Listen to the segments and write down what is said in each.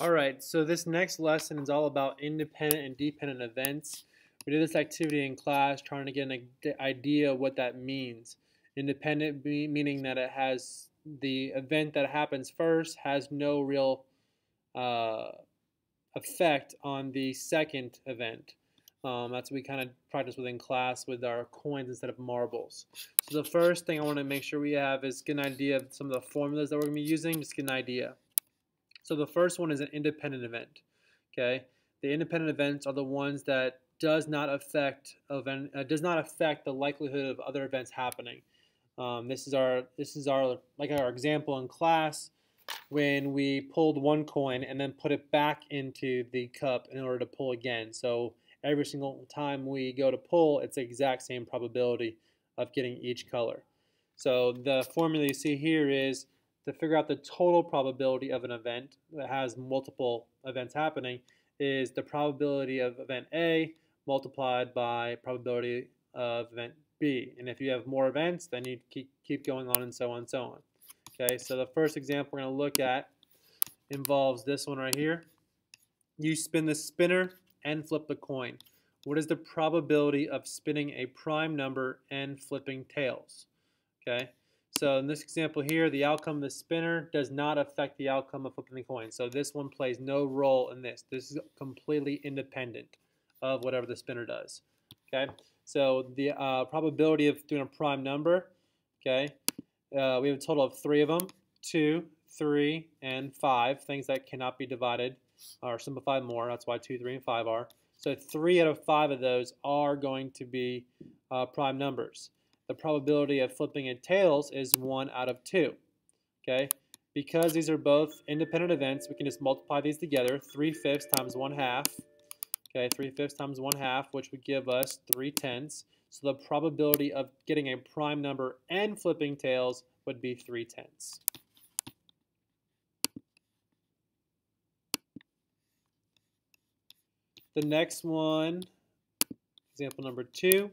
All right, so this next lesson is all about independent and dependent events. We did this activity in class trying to get an idea of what that means. Independent meaning that it has the event that happens first has no real uh, effect on the second event. Um, that's what we kind of practice within class with our coins instead of marbles. So the first thing I want to make sure we have is get an idea of some of the formulas that we're going to be using, just get an idea. So the first one is an independent event. Okay, the independent events are the ones that does not affect event uh, does not affect the likelihood of other events happening. Um, this is our this is our like our example in class when we pulled one coin and then put it back into the cup in order to pull again. So every single time we go to pull, it's the exact same probability of getting each color. So the formula you see here is to figure out the total probability of an event that has multiple events happening is the probability of event A multiplied by probability of event B. And if you have more events, then you keep, keep going on and so on and so on. Okay, so the first example we're going to look at involves this one right here. You spin the spinner and flip the coin. What is the probability of spinning a prime number and flipping tails? Okay, so in this example here, the outcome of the spinner does not affect the outcome of flipping the coin. So this one plays no role in this. This is completely independent of whatever the spinner does. Okay, so the uh, probability of doing a prime number, okay, uh, we have a total of three of them, two, three, and five, things that cannot be divided or simplified more. That's why two, three, and five are. So three out of five of those are going to be uh, prime numbers the probability of flipping a tails is 1 out of 2. Okay, Because these are both independent events, we can just multiply these together. 3 fifths times 1 half. Okay, 3 fifths times 1 half, which would give us 3 tenths. So the probability of getting a prime number and flipping tails would be 3 tenths. The next one, example number 2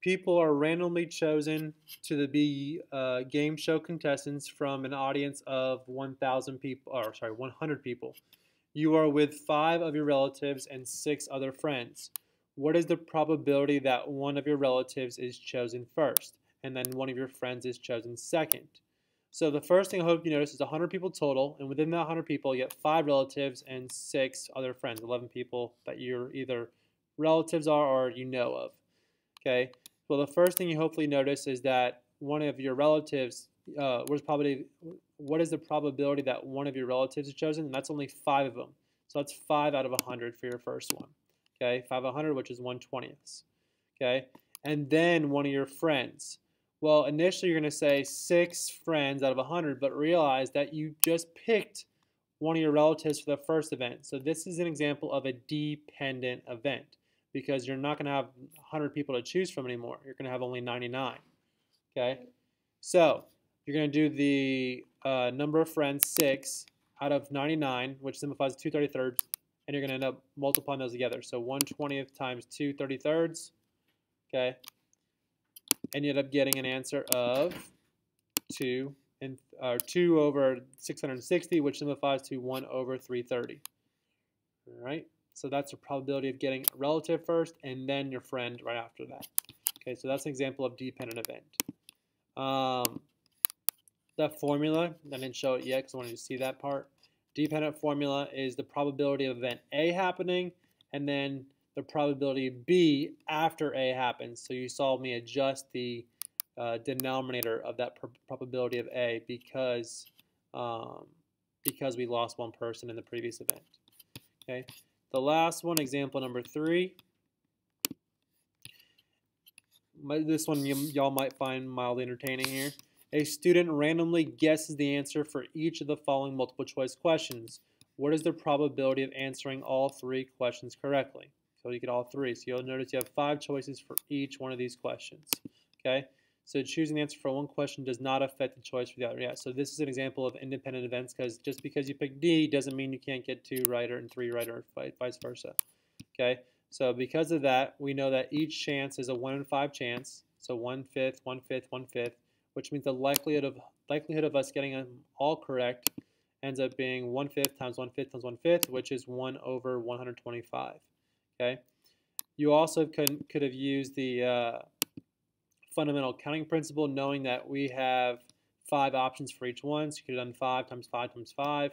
people are randomly chosen to be uh, game show contestants from an audience of 1,000 people, or sorry, 100 people. You are with five of your relatives and six other friends. What is the probability that one of your relatives is chosen first, and then one of your friends is chosen second? So the first thing I hope you notice is 100 people total, and within that 100 people, you have five relatives and six other friends, 11 people that you're either relatives are or you know of. Okay, well, the first thing you hopefully notice is that one of your relatives, uh, what is probably, what is the probability that one of your relatives is chosen? And that's only five of them. So that's five out of 100 for your first one. Okay, five of 100, which is 1 20th. Okay, and then one of your friends. Well, initially you're going to say six friends out of 100, but realize that you just picked one of your relatives for the first event. So this is an example of a dependent event because you're not going to have 100 people to choose from anymore. You're going to have only 99. Okay? So you're going to do the uh, number of friends, 6 out of 99, which simplifies 2 33rds, and you're going to end up multiplying those together. So 1 20th times 2 33rds, okay? And you end up getting an answer of 2 and uh, 2 over 660, which simplifies to 1 over 330. All right? So that's the probability of getting relative first and then your friend right after that. Okay, so that's an example of dependent event. Um, formula, I didn't show it yet because I wanted to see that part. Dependent formula is the probability of event A happening and then the probability B after A happens. So you saw me adjust the uh, denominator of that probability of A because um, because we lost one person in the previous event. Okay, the last one, example number three. This one y'all might find mildly entertaining here. A student randomly guesses the answer for each of the following multiple choice questions. What is the probability of answering all three questions correctly? So you get all three. So you'll notice you have five choices for each one of these questions. Okay. So choosing the answer for one question does not affect the choice for the other. Yeah, so this is an example of independent events because just because you pick D doesn't mean you can't get two right or and three right or vice versa. Okay, so because of that, we know that each chance is a one in five chance. So one fifth, one fifth, one fifth, which means the likelihood of likelihood of us getting them all correct ends up being 1 fifth times 1 fifth times 1 fifth, which is 1 over 125. Okay. You also could, could have used the uh, fundamental counting principle, knowing that we have five options for each one. So you could have done 5 times 5 times 5.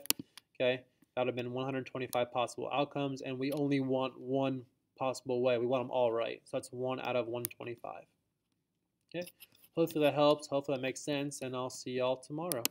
Okay. That would have been 125 possible outcomes, and we only want one possible way. We want them all right. So that's 1 out of 125. Okay. Hopefully that helps. Hopefully that makes sense, and I'll see y'all tomorrow.